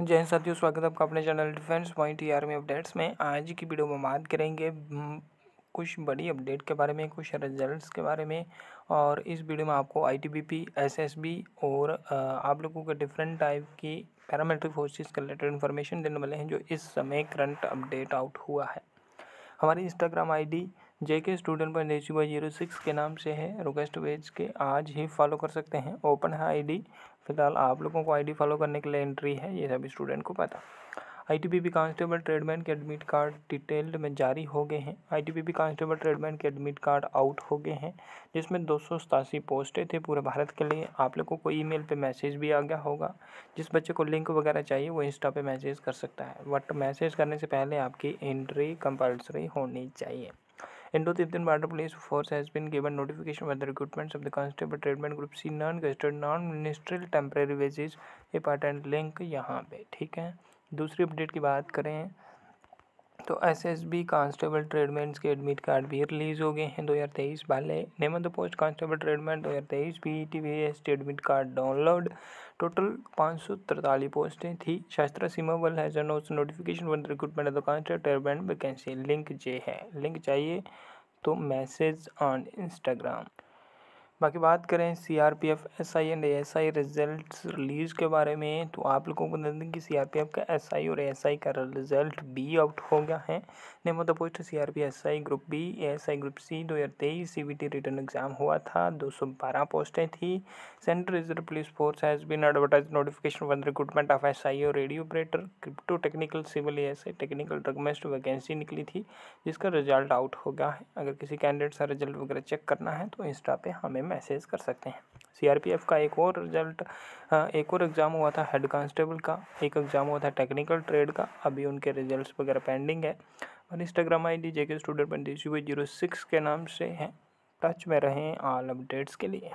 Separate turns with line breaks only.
जय हिंद साथियों, स्वागत है आपका अपने channel defence point E army updates में। आज की वीडियो में बात करेंगे कुछ बड़ी अपडेट के बारे में, कुछ रिजल्ट्स के बारे में। और इस वीडियो में आपको आईटीबीपी एसएसबी और आप लोगों के डिफरेंट टाइप की पैरामेट्रिक फोर्सेस के रिलेटेड इन्फॉर्मेशन देने वाले हैं, जो इस समय करंट अपडेट आउट हुआ है। हमारी इंस्टाग्राम आईडी जे K student point zero six के नाम से है। रिक्वेस्ट भेज के आज ही फॉलो कर सकते हैं। ओपन है आईडी फ़िलहाल आप लोगों को आईडी फॉलो करने के लिए एंट्री है, ये सभी स्टूडेंट को पता। I T P constable tradesman के एडमिट कार्ड डिटेल्ड में जारी हो गए हैं। I T P constable tradesman के एडमिट कार्ड आउट हो गए हैं, जिसमें दो सौ सतासी पोस्टें थे पूरे भारत के लिए। आप लोगों को ईमेल पे मैसेज भी आ गया होगा। जिस बच्चे को लिंक वगैरह चाहिए, वो इंस्टा पे मैसेज कर सकता है। बट मैसेज करने से पहले आपकी एंट्री कंपल्सरी होनी चाहिए। Indo-Tibetan Border Police Force has been given notification for the recruitment of the Constable Treatment Group C non-gazetted non-ministerial temporary basis a patent link यहाँ पे ठीक है दूसरी अपडेट की बात करें तो एसएसबी कांस्टेबल ट्रेडमेंट्स के एडमिट कार्ड भी रिलीज़ हो गए हैं 2023 वाले। Name the post constable tradesman 2023 P T V S T admit card download total पाँच सौ तरतालीस पोस्टें थी। शास्त्रा सीमा बल है notification one recruitment the constable tradesman vacancy link जे है। लिंक चाहिए तो मैसेज ऑन इंस्टाग्राम बाकी बात करें C R P F S I and S I result release के बारे में तो आप लोगों को बता दें कि सी आर पी एफ़ का एस आई और एस आई का रिज़ल्ट बी आउट हो गया है। Name of the post C R P S I group B S I group C दो हज़ार तेईस C B T written exam हुआ था, दो सौ बारह पोस्टें थी। Central reserve police force has been advertise notification one recruitment of S I और radio operator crypto technical civil S I technical draughtsman vacancy निकली थी, जिसका रिज़ल्ट आउट हो गया है। अगर किसी कैंडिडेट का रिज़ल्ट वगैरह चेक करना है तो इंस्टा पे हमें मैसेज कर सकते हैं। सीआरपीएफ का एक और रिज़ल्ट एक और एग्ज़ाम हुआ था हेड कांस्टेबल का, एक एग्ज़ाम हुआ था टेक्निकल ट्रेड का, अभी उनके रिजल्ट्स वगैरह पेंडिंग है। और Instagram I D J K student student zero six के नाम से हैं। टच में रहें ऑल अपडेट्स के लिए।